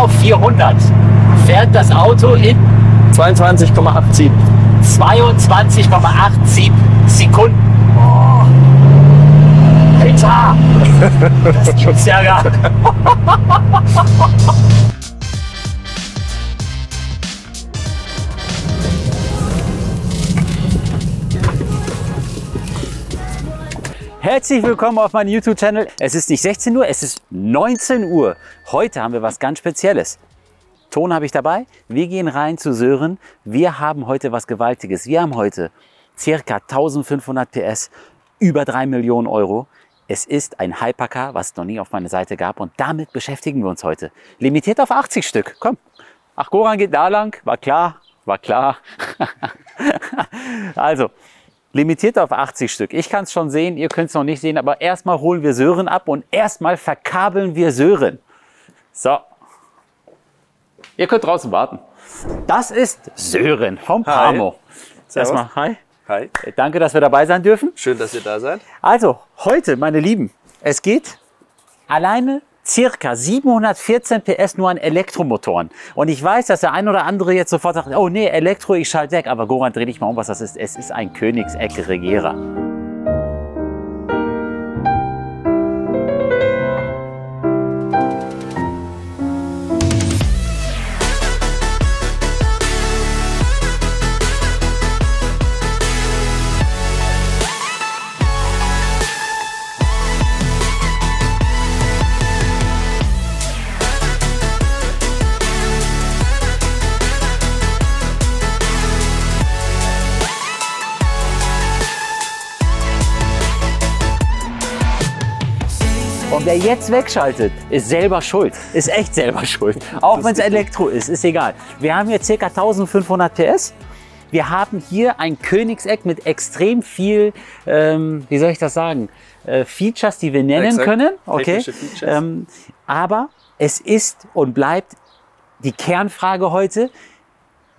auf 400 fährt das Auto in 22,87. 22,87 Sekunden. Oh. Alter, das gibt's ja gar nicht. Herzlich willkommen auf meinem YouTube-Channel. Es ist nicht 16 Uhr, es ist 19 Uhr. Heute haben wir was ganz Spezielles. Ton habe ich dabei. Wir gehen rein zu Sören. Wir haben heute was Gewaltiges. Wir haben heute circa 1500 PS, über 3 Millionen Euro. Es ist ein Hypercar, was es noch nie auf meiner Seite gab. Und damit beschäftigen wir uns heute. Limitiert auf 80 Stück. Komm. Ach, Goran geht da lang. War klar. War klar. also, Limitiert auf 80 Stück. Ich kann es schon sehen, ihr könnt es noch nicht sehen, aber erstmal holen wir Sören ab und erstmal verkabeln wir Sören. So. Ihr könnt draußen warten. Das ist Sören vom Pamo. Erstmal, hi. Hi. Danke, dass wir dabei sein dürfen. Schön, dass ihr da seid. Also, heute, meine Lieben, es geht alleine circa 714 PS nur an Elektromotoren. Und ich weiß, dass der ein oder andere jetzt sofort sagt, oh nee, Elektro, ich schalte weg. Aber Goran, dreh dich mal um, was das ist. Es ist ein Königseck-Regierer. Jetzt wegschaltet, ist selber schuld. Ist echt selber schuld. Auch wenn es Elektro ist, ist egal. Wir haben hier ca. 1500 PS. Wir haben hier ein Königseck mit extrem viel, ähm, wie soll ich das sagen, äh, Features, die wir nennen Exakt. können. Okay. Ähm, aber es ist und bleibt die Kernfrage heute,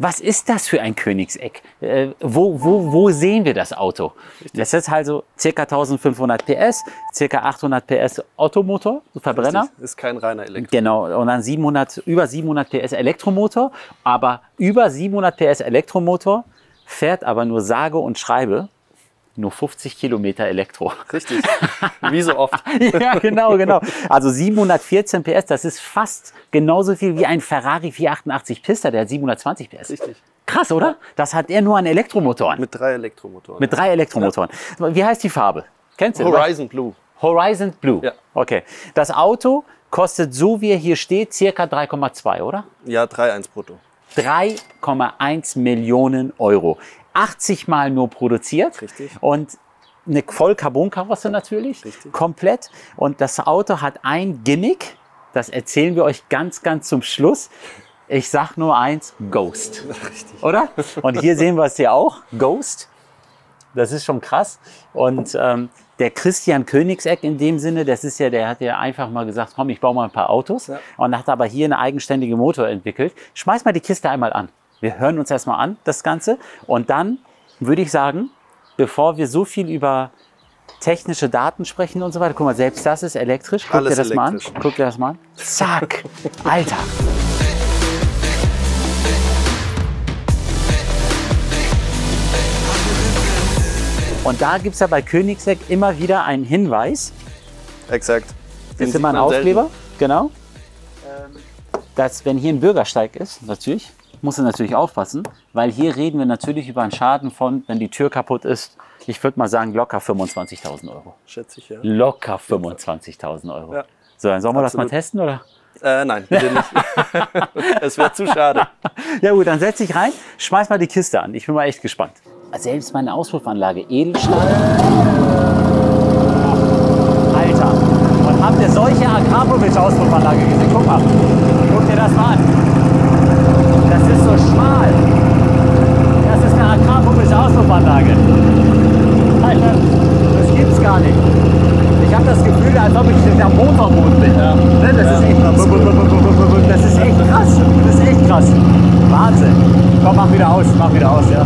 was ist das für ein Königseck? Äh, wo, wo, wo sehen wir das Auto? Das ist also ca. 1500 PS, ca. 800 PS Ottomotor, Verbrenner. Richtig. Ist kein reiner Elektro. Genau, und dann 700, über 700 PS Elektromotor, aber über 700 PS Elektromotor fährt aber nur sage und schreibe nur 50 Kilometer Elektro. Richtig. Wie so oft. ja, genau, genau. Also 714 PS, das ist fast genauso viel wie ein Ferrari 488 Pista, der hat 720 PS. Richtig. Krass, oder? Das hat er nur an Elektromotoren. Mit drei Elektromotoren. Mit drei Elektromotoren. Wie heißt die Farbe? Kennst du? Horizon Blue. Horizon Blue. Ja. Okay. Das Auto kostet, so wie er hier steht, circa 3,2, oder? Ja, 3,1 brutto. 3,1 Millionen Euro. 80 Mal nur produziert. Richtig. Und eine Vollcarbonkarosse natürlich. Richtig. Komplett. Und das Auto hat ein Gimmick. Das erzählen wir euch ganz, ganz zum Schluss. Ich sag nur eins, Ghost. Richtig. Oder? Und hier sehen wir es ja auch, Ghost. Das ist schon krass. Und ähm, der Christian Königseck in dem Sinne, das ist ja, der hat ja einfach mal gesagt, komm, ich baue mal ein paar Autos. Ja. Und hat aber hier eine eigenständige Motor entwickelt. Schmeiß mal die Kiste einmal an. Wir hören uns erstmal an, das Ganze. Und dann würde ich sagen, bevor wir so viel über technische Daten sprechen und so weiter, guck mal, selbst das ist elektrisch. Guck Alles dir das mal an. Guck dir das mal an. Zack. Alter. Und da gibt es ja bei Königseck immer wieder einen Hinweis. Exakt. Das Den ist immer ein man selten. Aufkleber, genau. Dass, wenn hier ein Bürgersteig ist, natürlich, muss er natürlich aufpassen, weil hier reden wir natürlich über einen Schaden von, wenn die Tür kaputt ist, ich würde mal sagen, locker 25.000 Euro. Schätze ich, ja. Locker 25.000 Euro. Ja. So, dann sollen wir das mal Absolut. testen, oder? Äh, nein, bitte nicht. Es wäre zu schade. Ja gut, dann setz dich rein, schmeiß mal die Kiste an. Ich bin mal echt gespannt. Selbst meine Auspuffanlage, Edelstahl. Alter, und habt ihr solche Akrapovic-Auspuffanlage gesehen? Guck mal, guck dir das mal an. Das ist so schmal. Das ist eine Akrapovic-Auspuffanlage. Alter, das gibt's gar nicht. Ich habe das Gefühl, als ob ich am Motorboot bin. Ne, Das, ist echt, das ist echt krass. Das ist echt krass. Wahnsinn. Komm, mach wieder aus, mach wieder aus, ja.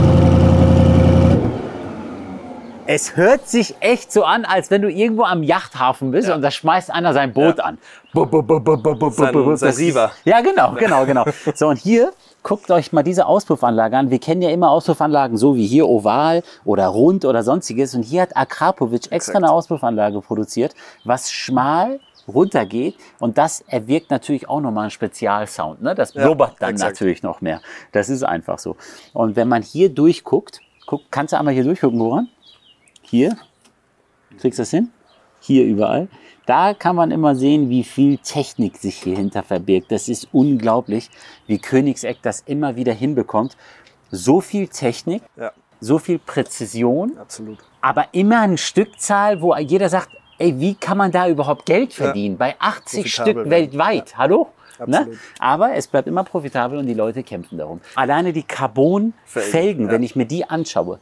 Es hört sich echt so an, als wenn du irgendwo am Yachthafen bist und da schmeißt einer sein Boot an. Das ist- Siever. Ja, genau, genau, genau. So, und hier guckt euch mal diese Auspuffanlage an. Wir kennen ja immer Auspuffanlagen so wie hier oval oder rund oder sonstiges. Und hier hat Akrapovic extra eine Auspuffanlage produziert, was schmal runtergeht und das erwirkt natürlich auch nochmal einen Spezialsound. Ne? Das blubbert dann exakt. natürlich noch mehr. Das ist einfach so. Und wenn man hier durchguckt, guck, kannst du einmal hier durchgucken, woran? Hier, kriegst du das hin? Hier überall. Da kann man immer sehen, wie viel Technik sich hier hinter verbirgt. Das ist unglaublich, wie Königseck das immer wieder hinbekommt. So viel Technik, Ja, so viel Präzision, absolut. aber immer eine Stückzahl, wo jeder sagt, ey, wie kann man da überhaupt Geld verdienen? Bei 80 Profitabel Stück werden. weltweit. Hallo? Ne? Aber es bleibt immer profitabel und die Leute kämpfen darum. Alleine die Carbon-Felgen, Felgen, ja. wenn ich mir die anschaue,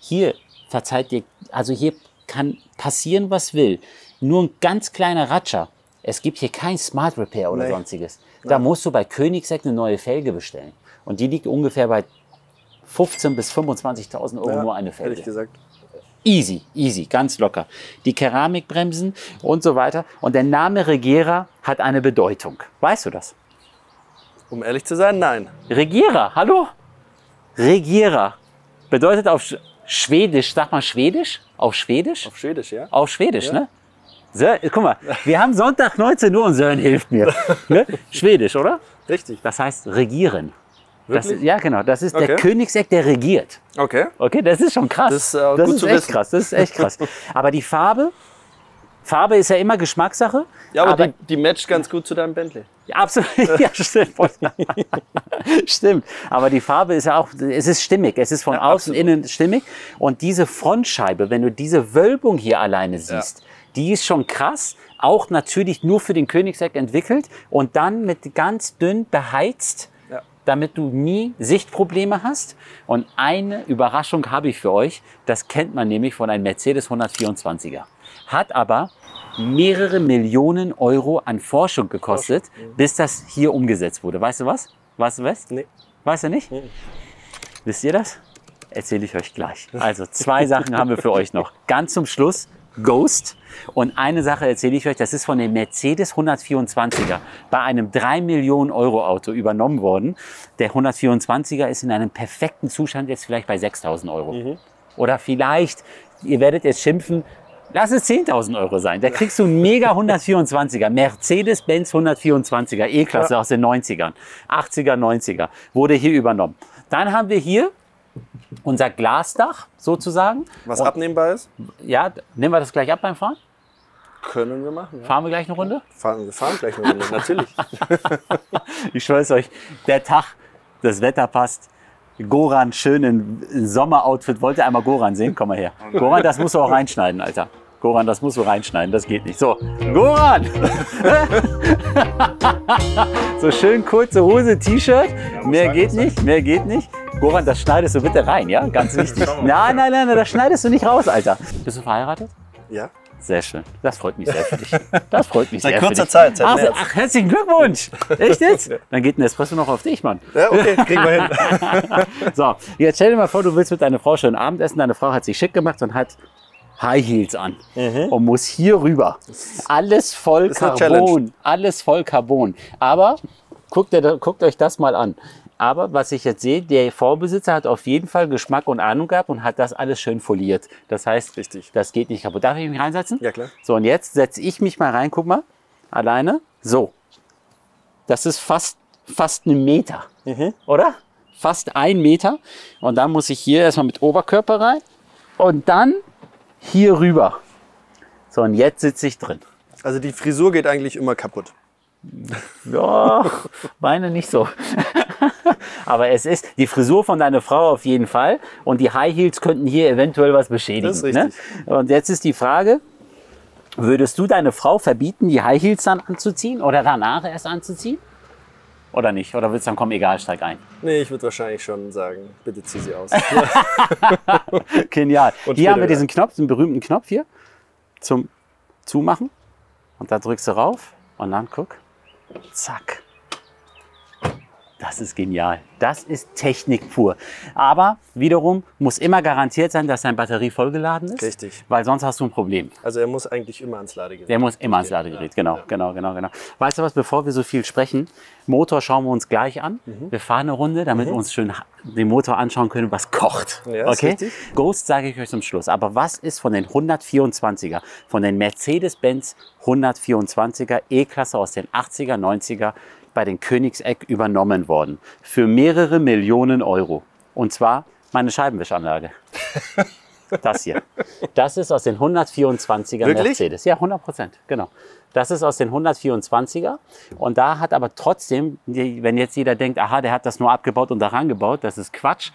hier verzeiht dir, also hier kann passieren, was will. Nur ein ganz kleiner Ratscher. Es gibt hier kein Smart Repair oder Nee. sonstiges. Da musst du bei Koenigsegg eine neue Felge bestellen. Und die liegt ungefähr bei 15.000 bis 25.000 Euro Ja, nur eine Hätte Felge. ich gesagt. Easy, easy, ganz locker. Die Keramikbremsen und so weiter. Und der Name Regera hat eine Bedeutung. Weißt du das? Um ehrlich zu sein, nein. Regera, hallo? Regera bedeutet auf Schwedisch, sag mal Schwedisch? Auf Schwedisch? Auf Schwedisch, ja? Auf Schwedisch, ne? Sö- guck mal, wir haben Sonntag 19 Uhr und Sören hilft mir. Ne? Schwedisch, oder? Richtig. Das heißt regieren. Das, Wirklich? ja, genau. Das ist der Okay. Königseck, der regiert. Okay. Okay, das ist schon krass. Das ist, äh, das ist echt wissen. krass. Das ist echt krass. Aber die Farbe, Farbe ist ja immer Geschmackssache. Ja, aber, aber die, die matcht ganz gut zu deinem Bentley. Ja, absolut. Ja, stimmt. stimmt. Aber die Farbe ist ja auch, es ist stimmig. Es ist von außen, innen stimmig. Und diese Frontscheibe, wenn du diese Wölbung hier alleine siehst, die ist schon krass. Auch natürlich nur für den Königseck entwickelt und dann mit ganz dünn beheizt, Ja. Damit du nie Sichtprobleme hast. Und eine Überraschung habe ich für euch. Das kennt man nämlich von einem Mercedes 124er. Hat aber mehrere Millionen Euro an Forschung gekostet, bis das hier umgesetzt wurde. Weißt du was? Weißt du was? Nee. Weißt du nicht? Wisst ihr das? Erzähle ich euch gleich. Also zwei Sachen haben wir für euch noch. Ganz zum Schluss Ghost. Und eine Sache erzähle ich euch, das ist von dem Mercedes 124er bei einem 3 Millionen Euro Auto übernommen worden. Der 124er ist in einem perfekten Zustand jetzt vielleicht bei 6.000 Euro. Oder vielleicht, ihr werdet jetzt schimpfen, lass es 10.000 Euro sein. Da kriegst du einen mega 124er, Mercedes-Benz 124er, E-Klasse aus den 90ern, 80er, 90er, wurde hier übernommen. Dann haben wir hier unser Glasdach sozusagen. Was Und- abnehmbar ist, Ja, nehmen wir das gleich ab beim Fahren? können wir machen. Ja. Fahren wir gleich eine Runde? Fahren, wir fahren gleich eine Runde, natürlich. Ich schwör's euch, der Tag, das Wetter passt. Goran schön in Sommeroutfit. Wollt ihr einmal Goran sehen? Komm mal her. Goran, das musst du auch reinschneiden, Alter. Goran, das musst du reinschneiden. Das geht nicht. So, Goran! so schön kurze Hose, T-Shirt. Mehr geht nicht, mehr geht nicht. Goran, das schneidest du bitte rein, ja? Ganz wichtig. Nein, nein, nein, das schneidest du nicht raus, Alter. Bist du verheiratet? Ja. Sehr schön. Das freut mich sehr für dich. Das freut mich Seit sehr kurzer für dich. Zeit, seit ach, ach, herzlichen Glückwunsch. Echt jetzt? Dann geht ein Espresso noch auf dich, Mann. Ja, okay, kriegen wir hin. So, jetzt stell dir mal vor, du willst mit deiner Frau schön Abendessen. Deine Frau hat sich schick gemacht und hat High Heels an und muss hier rüber. Alles voll Carbon. Alles voll Carbon. Aber guckt, guckt euch das mal an. Aber was ich jetzt sehe, der Vorbesitzer hat auf jeden Fall Geschmack und Ahnung gehabt und hat das alles schön foliert. Das heißt, Richtig. das geht nicht kaputt. Darf ich mich reinsetzen? Ja, klar. So, und jetzt setze ich mich mal rein, guck mal, alleine. So. Das ist fast, fast ein Meter, oder? Fast ein Meter. Und dann muss ich hier erstmal mit Oberkörper rein und dann hier rüber. So, und jetzt sitze ich drin. Also die Frisur geht eigentlich immer kaputt. Ja, meine nicht so. Aber es ist die Frisur von deiner Frau auf jeden Fall. Und die High Heels könnten hier eventuell was beschädigen. Das ist ne? richtig. Und jetzt ist die Frage, würdest du deine Frau verbieten, die High Heels dann anzuziehen oder danach erst anzuziehen? Oder nicht? Oder willst du dann kommen, egal, steig ein? Nee, ich würde wahrscheinlich schon sagen, bitte zieh sie aus. Genial. Und hier haben wir diesen Knopf, den berühmten Knopf hier zum Zumachen. Und da drückst du rauf und dann guck. Zack. Das ist genial. Das ist Technik pur. Aber wiederum muss immer garantiert sein, dass deine Batterie vollgeladen ist. Richtig. Weil sonst hast du ein Problem. Also er muss eigentlich immer ans Ladegerät. Der muss immer ans Ladegerät. Genau, genau, genau, genau. Weißt du was, bevor wir so viel sprechen, Motor schauen wir uns gleich an. Mhm. Wir fahren eine Runde, damit wir uns schön den Motor anschauen können, was kocht. Ja, okay? richtig. Ghost sage ich euch zum Schluss. Aber was ist von den 124er, von den Mercedes-Benz 124er E-Klasse aus den 80er, 90er bei den Königsegg übernommen worden? Für mehrere Millionen Euro. Und zwar meine Scheibenwischanlage. Das hier. Das ist aus den 124er Wirklich? Mercedes. Ja, 100 Prozent, genau. Das ist aus den 124er. Und da hat aber trotzdem, wenn jetzt jeder denkt, aha, der hat das nur abgebaut und daran gebaut, das ist Quatsch.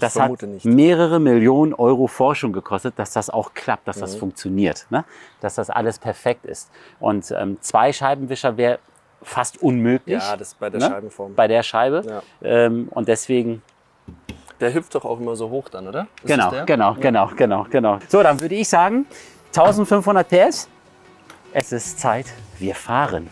Das hat nicht. mehrere Millionen Euro Forschung gekostet, dass das auch klappt, dass Mhm. das funktioniert, ne? dass das alles perfekt ist. Und ähm, zwei Scheibenwischer wäre fast unmöglich. Ja, das bei der ne? Scheibenform. Bei der Scheibe. Ja. Ähm, und deswegen Der hüpft doch auch immer so hoch dann, oder? Ist Genau, das der? genau, genau, genau, genau. So, dann würde ich sagen, 1500 PS. Es ist Zeit, wir fahren.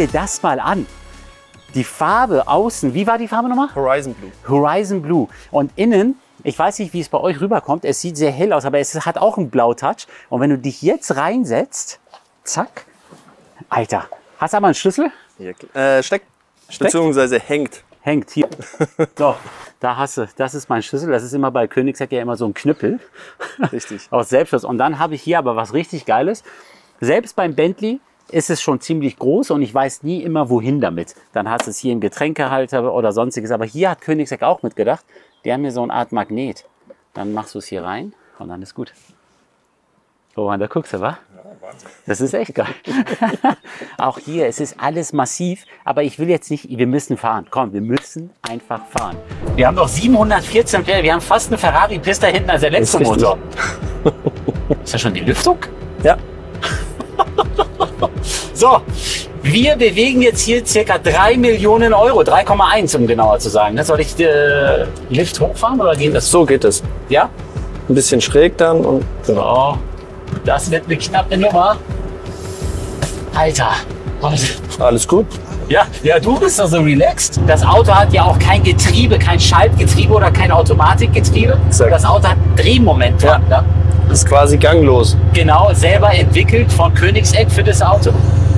Dir das mal an. Die Farbe außen, wie war die Farbe nochmal? Horizon Blue. Horizon Blue. Und innen, ich weiß nicht, wie es bei euch rüberkommt, es sieht sehr hell aus, aber es hat auch einen Blautouch. Und wenn du dich jetzt reinsetzt, zack, Alter, hast du aber einen Schlüssel? Hier, äh, steckt, beziehungsweise hängt. Hängt hier. So, da hast du, das ist mein Schlüssel. Das ist immer bei Königsegg ja immer so ein Knüppel. Richtig. Aus Selbstschutz. Und dann habe ich hier aber was richtig Geiles. Selbst beim Bentley ist es schon ziemlich groß und ich weiß nie immer, wohin damit. Dann hast du es hier im Getränkehalter oder sonstiges. Aber hier hat Königsegg auch mitgedacht. Die haben hier so eine Art Magnet. Dann machst du es hier rein und dann ist gut. Oh, Mann, da guckst du, wa? Das ist echt geil. auch hier, es ist alles massiv, aber ich will jetzt nicht, wir müssen fahren. Komm, wir müssen einfach fahren. Wir haben doch 714 PS, wir haben fast eine Ferrari-Pista hinten als der letzte. Motor. Ist das schon die Lüftung? Ja. So, wir bewegen jetzt hier circa 3 Millionen Euro, 3,1 um genauer zu sagen. Ne, Soll ich den Lift hochfahren oder gehen das so? Geht es. Ja? Ein bisschen schräg dann und genau. So, das wird eine knappe Nummer. Alter? Alles gut. Ja, ja, du bist doch so relaxed. Das Auto hat ja auch kein Getriebe, kein Schaltgetriebe oder kein Automatikgetriebe. Exakt. Das Auto hat Drehmoment. Ja. Ist quasi ganglos. Genau, selber entwickelt von Königsegg für das Auto.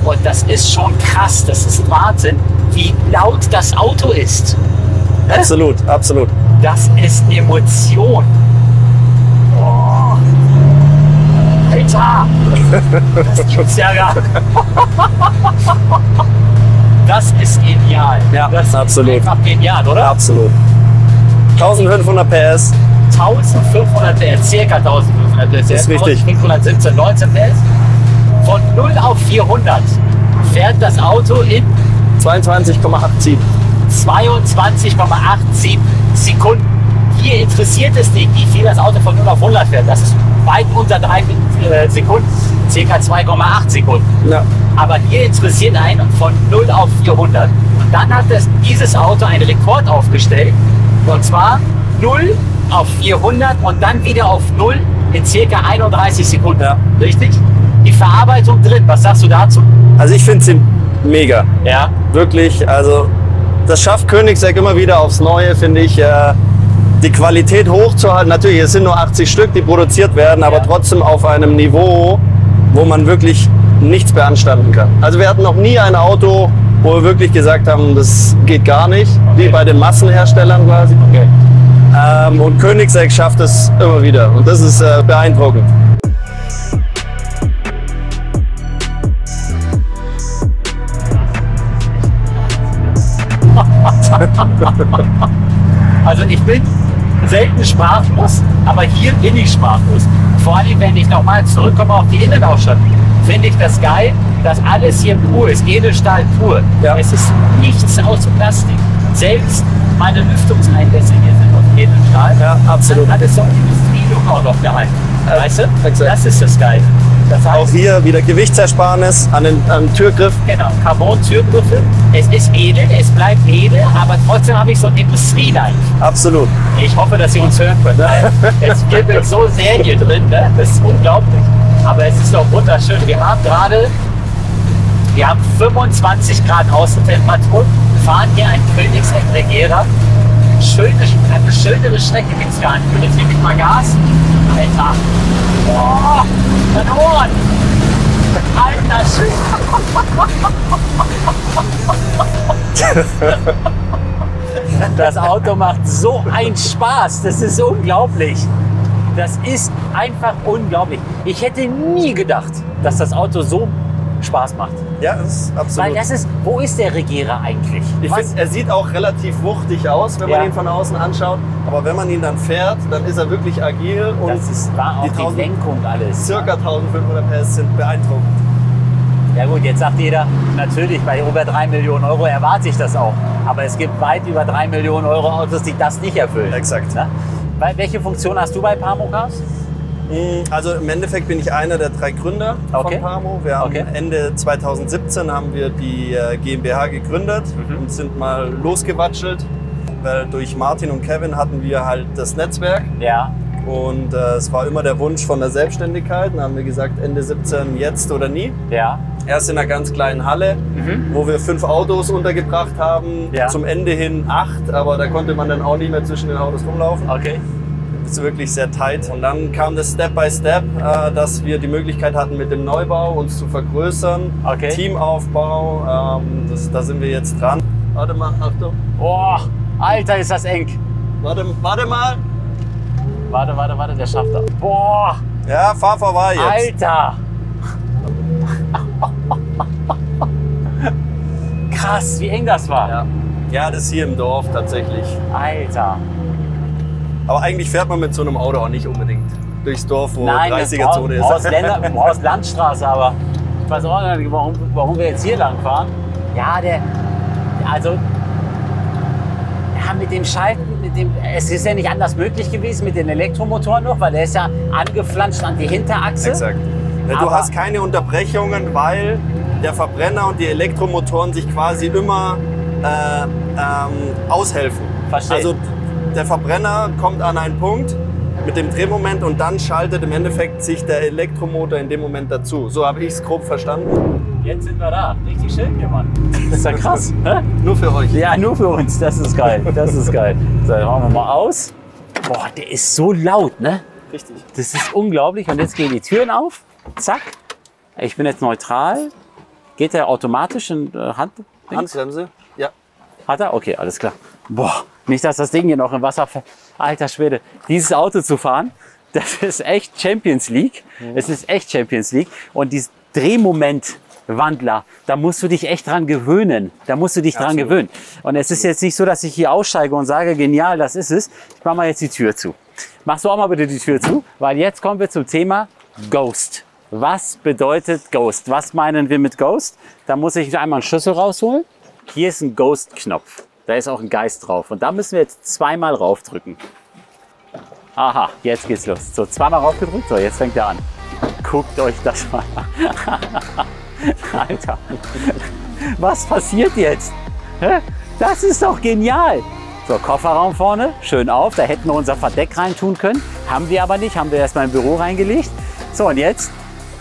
Und das ist schon krass, das ist Wahnsinn, wie laut das Auto ist. Absolut, absolut. Das ist Emotion. Oh. Alter! Das gibt's ja gar nicht. Das ist genial. Ja, das ist absolut. einfach genial, oder? Absolut. 1500 PS. 1500 PS, circa 1500 PS. Ist richtig. 1517, 19 PS. Von 0 auf 400 fährt das Auto in 22,87. 22,87 Sekunden. Hier interessiert es nicht, wie viel das Auto von 0 auf 100 fährt. Das ist weit unter 3 äh, Sekunden, circa 2,8 Sekunden. Ja. Aber hier interessiert einen von 0 auf 400. Und dann hat das, dieses Auto einen Rekord aufgestellt. Und zwar 0 auf 400 und dann wieder auf 0 in circa 31 Sekunden. Ja. Richtig? Die Verarbeitung drin, was sagst du dazu? Also ich finde sie mega. Ja. Wirklich, also das schafft Königsegg immer wieder aufs Neue, finde ich, äh, die Qualität hochzuhalten. Natürlich, es sind nur 80 Stück, die produziert werden, aber Ja. trotzdem auf einem Niveau, wo man wirklich nichts beanstanden kann. Also wir hatten noch nie ein Auto, wo wir wirklich gesagt haben, das geht gar nicht, wie bei den Massenherstellern quasi. Okay. Ähm, und Königsegg schafft es immer wieder und das ist äh, beeindruckend. Also ich bin selten sprachlos, aber hier bin ich sprachlos. Vor allem, wenn ich nochmal zurückkomme auf die Innenausstattung, finde ich das geil, dass alles hier pur ist, Edelstahl pur. Ja. Es ist nichts aus Plastik. Selbst meine Lüftungseinlässe hier sind Edelstahl. Ja, absolut. Dann hat es so einen Industrielook auch noch gehalten. Weißt du? exakt. Das ist das Geile. Das heißt, Auch hier wieder Gewichtsersparnis an den, an den Türgriff. Genau, Carbon-Türgriffe. Es ist edel, es bleibt edel, aber trotzdem habe ich so ein Industrieleicht. Absolut. Ich hoffe, dass Sie uns hören können. Es wirbelt so sehr hier drin, ne? das ist unglaublich. Aber es ist doch wunderschön. Wir haben gerade, wir haben 25 Grad Außentemperatur, fahren hier ein Königsegg Regera. Schöne, eine schönere Strecke gibt es gar nicht. Und jetzt gebe ich mal Gas. Alter. Boah, mein Ohren. Alter, schön. Das Auto macht so einen Spaß. Das ist unglaublich. Das ist einfach unglaublich. Ich hätte nie gedacht, dass das Auto so Spaß macht. Ja, das ist Weil absolut. das ist, wo ist der Regierer eigentlich? Ich finde, er sieht auch relativ wuchtig aus, wenn man Ja. ihn von außen anschaut. Aber wenn man ihn dann fährt, dann ist er wirklich agil und das ist, war auch die die, 1000 Lenkung alles. circa 1500 PS sind beeindruckend. Ja gut, jetzt sagt jeder, natürlich bei über 3 Millionen Euro erwarte ich das auch. Aber es gibt weit über 3 Millionen Euro Autos, die das nicht erfüllen. Exakt. Ne? Weil, welche Funktion hast du bei Pamocars? Also im Endeffekt bin ich einer der drei Gründer Okay. von Pamo. Wir haben Okay. Ende 2017 haben wir die äh, GmbH gegründet Mhm. und sind mal losgewatschelt. Weil durch Martin und Kevin hatten wir halt das Netzwerk Ja, und äh, es war immer der Wunsch von der Selbstständigkeit. Dann haben wir gesagt, Ende 17 jetzt oder nie. ja. Erst in einer ganz kleinen Halle, wo wir fünf Autos untergebracht haben. Ja. Zum Ende hin acht, aber da konnte man dann auch nicht mehr zwischen den Autos rumlaufen. Okay. Ist wirklich sehr tight. Und dann kam das Step by Step, äh, dass wir die Möglichkeit hatten, mit dem Neubau uns zu vergrößern. Okay. Teamaufbau, ähm, das, da sind wir jetzt dran. Warte mal, Achtung. Boah, Alter, ist das eng. Warte, warte mal. Warte, warte, warte, der schafft das. Boah, Ja, fahr vorbei jetzt. Alter. Krass, wie eng das war. Ja. ja, das hier im Dorf tatsächlich. Alter. Aber eigentlich fährt man mit so einem Auto auch nicht unbedingt durchs Dorf, wo Nein, das 30er-Zone brauchst, ist. brauchst, Länder, brauchst Landstraße, aber ich weiß auch nicht, warum, warum wir jetzt hier lang fahren. Ja, der, also, ja, mit dem Schalten, mit dem, es ist ja nicht anders möglich gewesen mit den Elektromotoren noch, weil der ist ja angeflanscht an die Hinterachse. Exakt. Ja, du hast keine Unterbrechungen, weil der Verbrenner und die Elektromotoren sich quasi immer äh, ähm, aushelfen. Verstehe. Also der Verbrenner kommt an einen Punkt mit dem Drehmoment und dann schaltet im Endeffekt sich der Elektromotor in dem Moment dazu. So habe ich es grob verstanden. Jetzt sind wir da. Richtig schön hier, Mann. Das ist ja krass. Nur für euch. Ja, nur für uns. Das ist geil. Das ist geil. So, dann machen wir mal aus. Boah, der ist so laut, ne? Richtig. Das ist unglaublich. Und jetzt gehen die Türen auf. Zack. Ich bin jetzt neutral. Geht der automatisch in äh, Hand? Handbremse? Ja. Hat er? Okay, alles klar. Boah, nicht, dass das Ding hier noch im Wasser fällt. Alter Schwede, dieses Auto zu fahren, das ist echt Champions League. Es ist echt Champions League. Und dieses Drehmomentwandler, da musst du dich echt dran gewöhnen. Da musst du dich dran Absolut. gewöhnen. Und es ist jetzt nicht so, dass ich hier aussteige und sage, genial, das ist es. Ich mache mal jetzt die Tür zu. Machst du auch mal bitte die Tür zu, weil jetzt kommen wir zum Thema Ghost. Was bedeutet Ghost? Was meinen wir mit Ghost? Da muss ich einmal einen Schlüssel rausholen. Hier ist ein Ghost-Knopf. Da ist auch ein Geist drauf. Und da müssen wir jetzt zweimal raufdrücken. Aha, jetzt geht's los. So, zweimal raufgedrückt. So, jetzt fängt er an. Guckt euch das mal an. Alter. Was passiert jetzt? Das ist doch genial. So, Kofferraum vorne, schön auf. Da hätten wir unser Verdeck reintun können. Haben wir aber nicht. Haben wir erstmal im Büro reingelegt. So, und jetzt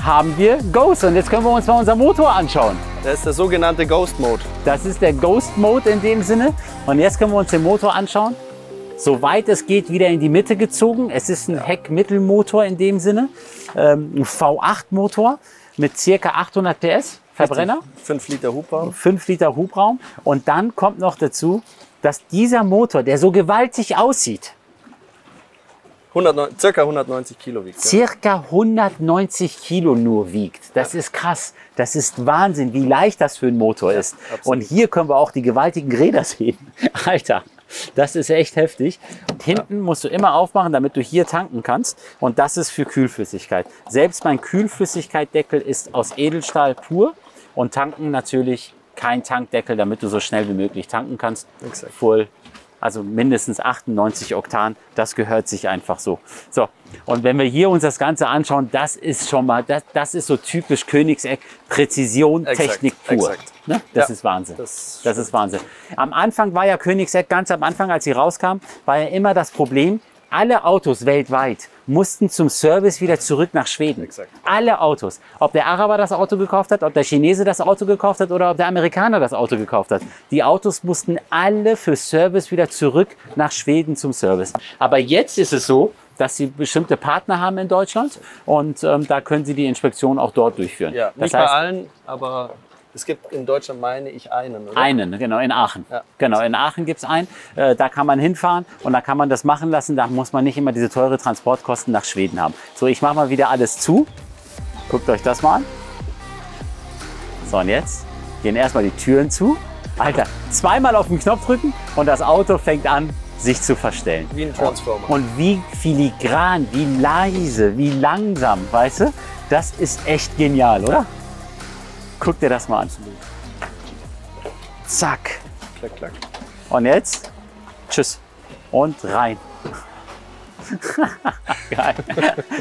haben wir Ghost. Und jetzt können wir uns mal unser Motor anschauen. Das ist der sogenannte Ghost Mode. Das ist der Ghost Mode in dem Sinne. Und jetzt können wir uns den Motor anschauen. Soweit es geht, wieder in die Mitte gezogen. Es ist ein Heckmittelmotor in dem Sinne. Ähm, ein V8-Motor mit circa 800 PS, Verbrenner, 5 Liter Hubraum. 5 Liter Hubraum. Und dann kommt noch dazu, dass dieser Motor, der so gewaltig aussieht, 109, circa 190 Kilo wiegt. Ja. circa 190 Kilo nur wiegt. Das ist krass. Das ist Wahnsinn, wie leicht das für einen Motor ist. absolut. Und hier können wir auch die gewaltigen Räder sehen. Alter, das ist echt heftig. Und hinten musst du immer aufmachen, damit du hier tanken kannst. Und das ist für Kühlflüssigkeit. Selbst mein Kühlflüssigkeitdeckel ist aus Edelstahl pur. Und tanken natürlich kein Tankdeckel, damit du so schnell wie möglich tanken kannst. Exakt. Full Also mindestens 98 Oktan, das gehört sich einfach so. So, und wenn wir hier uns das Ganze anschauen, das ist schon mal, das, das ist so typisch Königseck, Präzision, Exakt, Technik pur. Ne? Das Ja, ist Wahnsinn. das Das ist Wahnsinn. Am Anfang war ja Königseck, ganz am Anfang, als sie rauskam, war ja immer das Problem, alle Autos weltweit mussten zum Service wieder zurück nach Schweden. Exakt. Alle Autos. Ob der Araber das Auto gekauft hat, ob der Chinese das Auto gekauft hat oder ob der Amerikaner das Auto gekauft hat. Die Autos mussten alle für Service wieder zurück nach Schweden zum Service. Aber jetzt ist es so, dass sie bestimmte Partner haben in Deutschland und ähm, da können sie die Inspektion auch dort durchführen. Ja, das nicht bei allen, aber es gibt in Deutschland, meine ich, einen. Oder? Einen, genau, in Aachen. Ja. Genau, in Aachen gibt's einen. Äh, da kann man hinfahren und da kann man das machen lassen. Da muss man nicht immer diese teure Transportkosten nach Schweden haben. So, ich mache mal wieder alles zu. Guckt euch das mal an. So, und jetzt gehen erstmal die Türen zu. Alter, zweimal auf den Knopf drücken und das Auto fängt an, sich zu verstellen. Wie ein Transformer. Und wie filigran, wie leise, wie langsam, weißt du? Das ist echt genial, oder? Guck dir das mal an. Zack. klack, klack. Und jetzt, tschüss. Und rein. geil.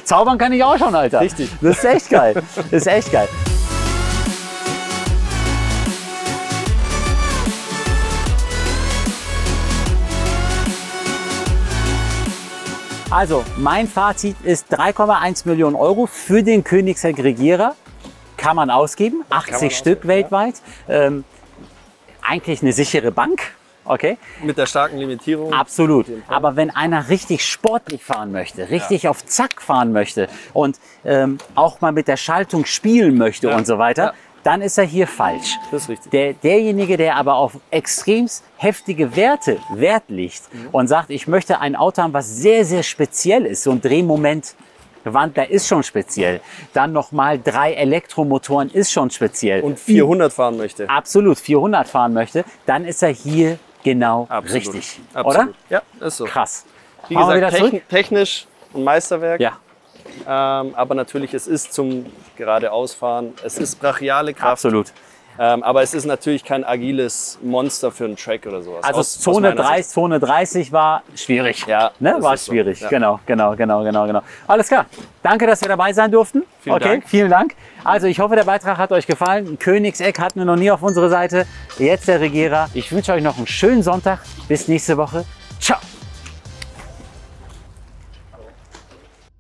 Zaubern kann ich auch schon, Alter. Richtig. Das ist echt geil. Das ist echt geil. Also, mein Fazit ist 3,1 Millionen Euro für den Königseck-Regierer. Kann man ausgeben, 80 man Stück ausgeben, ja. weltweit. Ähm, eigentlich eine sichere Bank. Okay, Mit der starken Limitierung. Absolut. Aber wenn einer richtig sportlich fahren möchte, richtig auf Zack fahren möchte und ähm, auch mal mit der Schaltung spielen möchte Ja. und so weiter, Ja. dann ist er hier falsch. Das ist richtig. Der, derjenige, der aber auf extrem heftige Werte Wert legt Mhm. und sagt, ich möchte ein Auto haben, was sehr, sehr speziell ist, so ein Drehmoment. Wandler ist schon speziell. Dann nochmal drei Elektromotoren ist schon speziell. Und 400 fahren möchte. absolut 400 fahren möchte, dann ist er hier genau Absolut. richtig. Absolut. Oder? Ja, ist so. Krass. Wie wir gesagt, techn technisch ein Meisterwerk. Ja, Ähm, aber natürlich, es ist zum geradeausfahren. Es ist brachiale Kraft. absolut. Ähm, aber es ist natürlich kein agiles Monster für einen Track oder sowas. Also Aus- aus Zone meiner 30, Sicht. Zone 30 war schwierig. Ja, ne? war ist so. schwierig. Ja. Genau, genau, genau, genau, genau. Alles klar. Danke, dass wir dabei sein durften. Vielen okay, Dank. vielen Dank. Also ich hoffe, der Beitrag hat euch gefallen. Königseck hatten wir noch nie auf unserer Seite. Jetzt der Regierer. Ich wünsche euch noch einen schönen Sonntag. Bis nächste Woche. Ciao.